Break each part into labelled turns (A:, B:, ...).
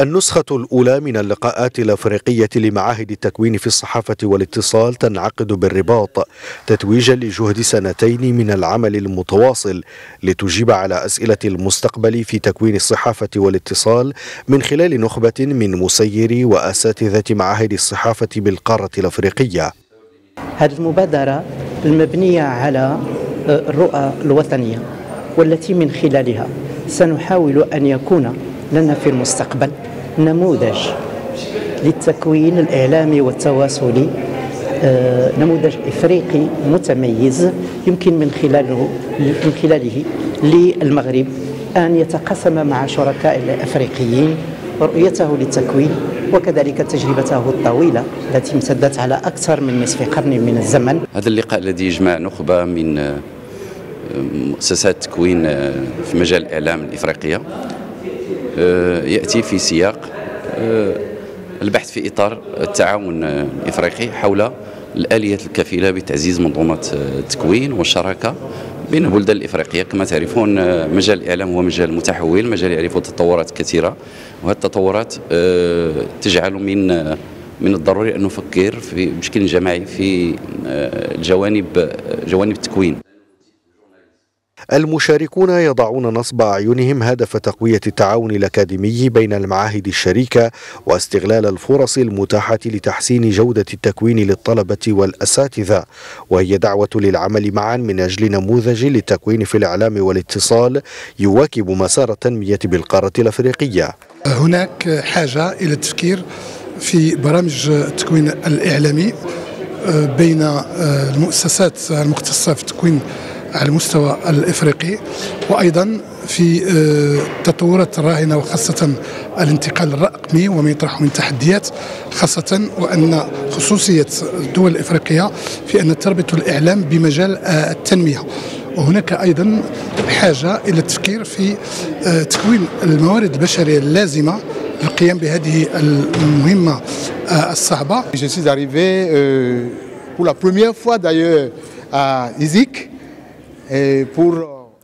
A: النسخة الأولى من اللقاءات الأفريقية لمعاهد التكوين في الصحافة والاتصال تنعقد بالرباط تتويجا لجهد سنتين من العمل المتواصل لتجيب على أسئلة المستقبل في تكوين الصحافة والاتصال من خلال نخبة من مسيري وأساتذة معاهد الصحافة بالقارة الأفريقية.
B: هذه المبادرة المبنية على الرؤى الوطنية والتي من خلالها سنحاول أن يكون لنا في المستقبل نموذج للتكوين الإعلامي والتواصلي آه، نموذج إفريقي متميز يمكن من خلاله من خلاله للمغرب أن يتقاسم مع شركاء الأفريقيين رؤيته للتكوين وكذلك تجربته الطويلة التي امتدت على أكثر من نصف قرن من الزمن.
C: هذا اللقاء الذي يجمع نخبة من آه، مؤسسات التكوين آه، في مجال الإعلام الإفريقية. آه، يأتي في سياق آه، البحث في إطار التعاون الإفريقي حول الآليات الكفيلة بتعزيز منظومة التكوين والشراكة بين البلدان الإفريقية. كما تعرفون آه، مجال الإعلام هو مجال متحول مجال يعرف تطورات كثيرة وهذه التطورات تجعل من من الضروري أن نفكر في بشكل جماعي في الجوانب جوانب التكوين.
A: المشاركون يضعون نصب أعينهم هدف تقوية التعاون الأكاديمي بين المعاهد الشريكة واستغلال الفرص المتاحة لتحسين جودة التكوين للطلبة والأساتذة. وهي دعوة للعمل معا من أجل نموذج للتكوين في الإعلام والاتصال يواكب مسار التنمية بالقارة الأفريقية.
D: هناك حاجة إلى التفكير في برامج التكوين الإعلامي آه، بين آه، المؤسسات المختصة في التكوين على المستوى الإفريقي وأيضا في آه، الراهنه وخاصة الانتقال الرقمي وما يطرح من تحديات خاصة وأن خصوصية الدول الإفريقية في أن تربط الإعلام بمجال آه، التنمية وهناك أيضا حاجة إلى التفكير في آه، تكوين الموارد البشرية اللازمة للقيام بهذه المهمة الصعبة.
E: Je suis arrivé euh, pour la première fois d'ailleurs à ISIC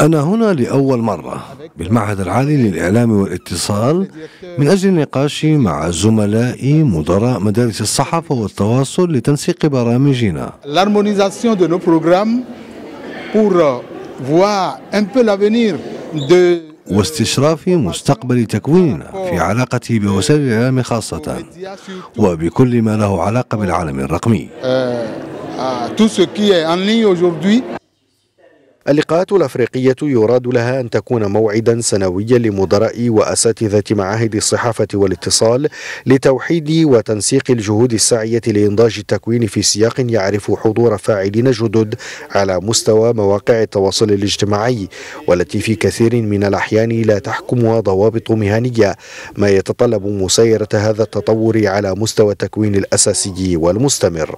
F: أنا هنا لأول مرة بالمعهد العالي للإعلام والاتصال من أجل النقاش مع زملائي مدراء مدارس الصحافة والتواصل لتنسيق برامجنا واستشراف مستقبل تكويننا في علاقته بوسائل الإعلام خاصة وبكل ما له علاقة بالعالم الرقمي.
A: اللقاءات الأفريقية يراد لها أن تكون موعدا سنويا لمدراء وأساتذة معاهد الصحافة والاتصال لتوحيد وتنسيق الجهود الساعية لإنضاج التكوين في سياق يعرف حضور فاعلين جدد على مستوى مواقع التواصل الاجتماعي والتي في كثير من الأحيان لا تحكمها ضوابط مهنية ما يتطلب مسايرة هذا التطور على مستوى التكوين الأساسي والمستمر.